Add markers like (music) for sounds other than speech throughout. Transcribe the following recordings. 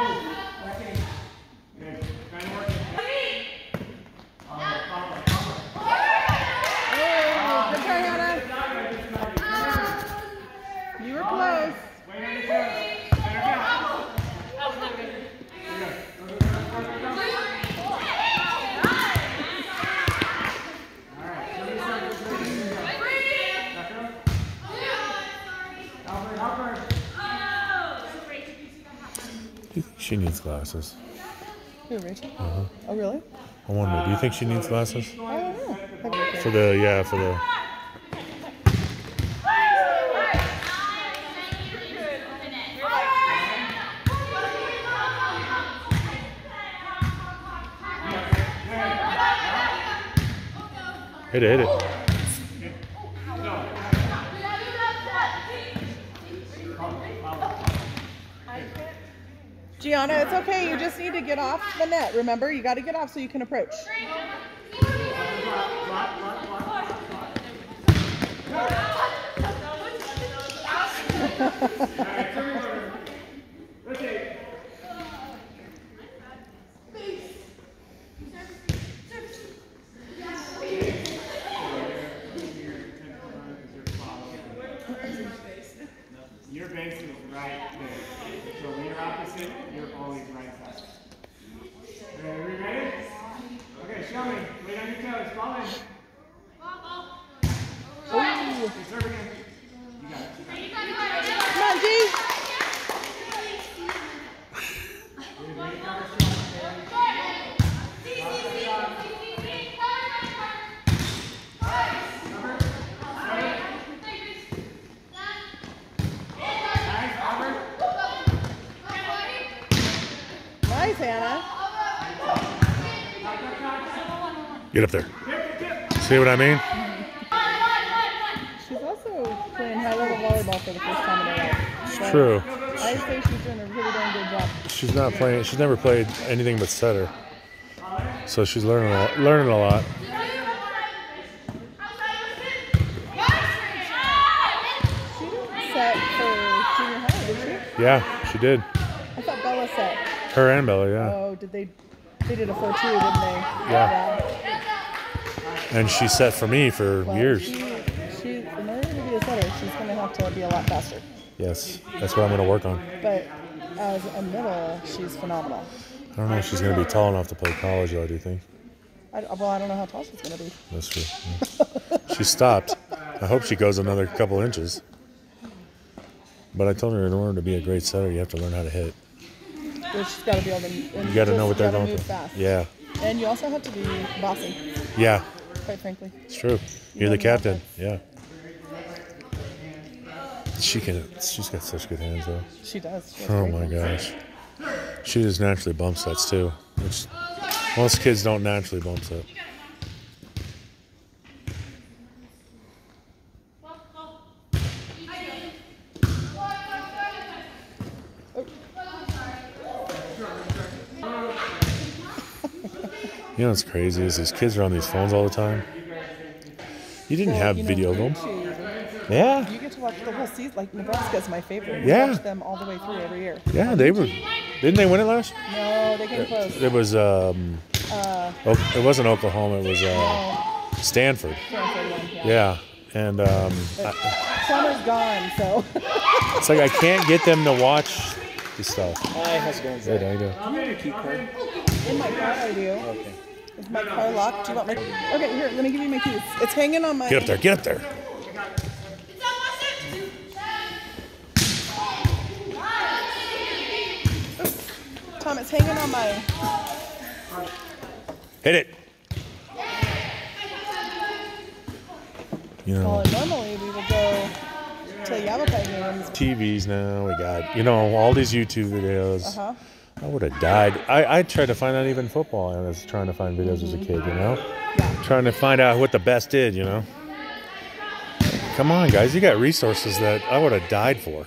Oh, good try, Hannah. You were close. She needs glasses. Who, Rachel? Uh-huh. Oh, really? I wonder, do you think she needs glasses? I don't know. Have you looked at For the, yeah, for the. Hit it, hit it. Gianna, it's okay. You just need to get off the net. Remember, you got to get off so you can approach. (laughs) Your base is right there. So when you're opposite, you're always right side. Okay, are we ready? Okay, show me. Wait on your toes. Ball in. You got it. Nice, Hannah. Get up there. See what I mean? She's also playing high level volleyball for the first time in her life. It's So true. I say she's doing a really darn good job. She's not playing. She's never played anything but setter, so she's learning a lot, learning a lot. She didn't set for junior high, did she? Yeah, she did. I thought Bella set. Her and Bella, yeah. Oh, did they? They did a 4 2, didn't they? Yeah. And she set for me for Well, years. She, she, in order to be a setter, she's going to be a lot faster. Yes, that's what I'm going to work on. But as a middle, she's phenomenal. I don't know if she's going to be tall enough to play college, though. Do you think? I, well, I don't know how tall she's going to be. That's true. yeah. she stopped. I hope she goes another couple inches. But I told her in order to be a great setter, you have to learn how to hit. She's got to be able to. You got to know what they're going for. fast. Yeah, And you also have to be bossy, yeah, quite frankly. it's true. You're the captain. Yeah. She can. She's got such good hands, though. She does. She Oh my gosh. She just naturally bump sets too. Which most kids don't naturally bump set. You know what's crazy is these kids are on these phones all the time. You didn't Well, have you know, video of them. Yeah. You get to watch the whole season. Like Nebraska's my favorite. We Yeah. watch them all the way through every year. Yeah, they were. Didn't they win it last? No, they came close. It was. Um, Uh, it wasn't Oklahoma. It was uh, Stanford. Stanford won, yeah. Yeah, and um, I, Summer's gone, so. it's like I can't get them to watch the stuff. Hi, how's it going, Good, Zach? how you doing? Do you have a key card? In my car, I do. Okay. Is my car locked? Do you want my? Okay, here. Let me give you my keys. It's hanging on my. Get up there. Get up there. Tom, it's hanging on my. Hit it. You know, Well, normally we would go to Yavapai games. TVs now. We got you know all these YouTube videos. Uh huh. I would have died. I, I tried to find out even football. I was trying to find videos as a kid. You know, Yeah. trying to find out what the best did. You know. Come on, guys. You got resources that I would have died for.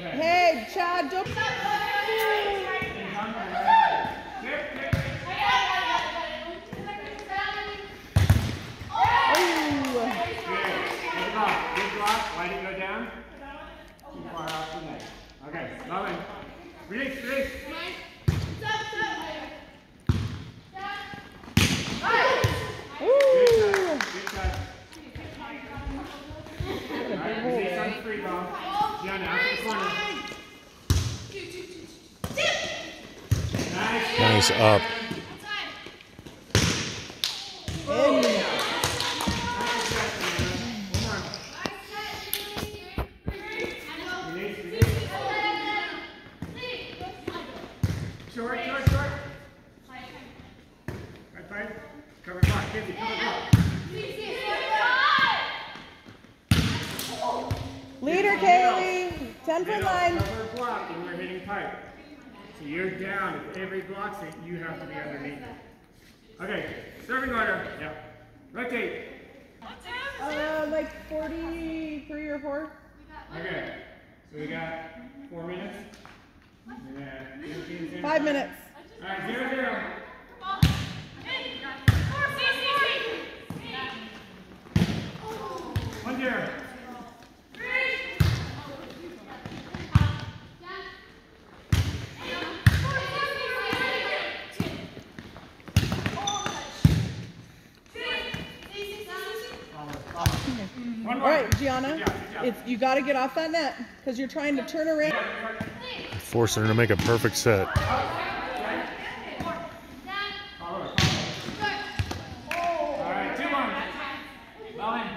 Hey, Chad, don't. Did it go down? Too far off the net. Okay, Logan. Release, release. Good Ooh. touch. Good touch. All right, release on the free ball. Gianna, out to the corner. Nice. Nice up. In. Nice touch, Gianna. One more. Release, release. Short, short, short. Right, five. Cover block. Fifty, cover block. Leader, Kaylee. 10 foot Middle, line. cover block, and we're hitting pipe. So you're down. If every blocks it, you have to be underneath it. Okay, serving order. Yep. Rotate. Uh, like 43 or 4. Okay. So we got four minutes. And then 15 seconds. Five minutes. All right, zero, zero. One zero. One All more. right, Gianna. Good job, good job. It's, you got to get off that net because you're trying to turn around. Forcing her to make a perfect set. Follow it, follow it. All right, two one. Bowen.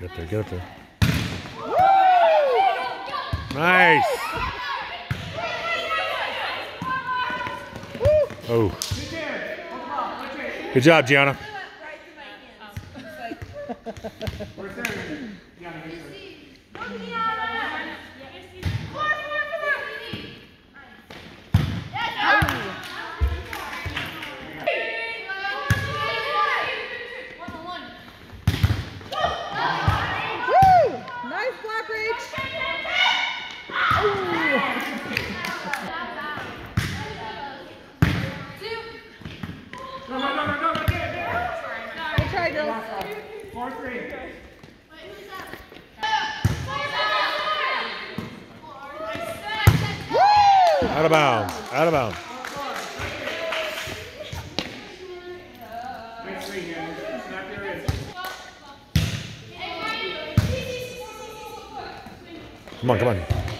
Get up there, get up there. Nice. Oh, Two there. Hold the ball. Rotate. good job, Gianna. We're serving. Gianna, you serve. Woo! Nice block, Rach. Go, go, go, go, go. Rotate, rotate. Good try, girls. Four three. Out of bounds. Out of bounds. Nice three, Gianna. Snap your wrist. Come on, come on.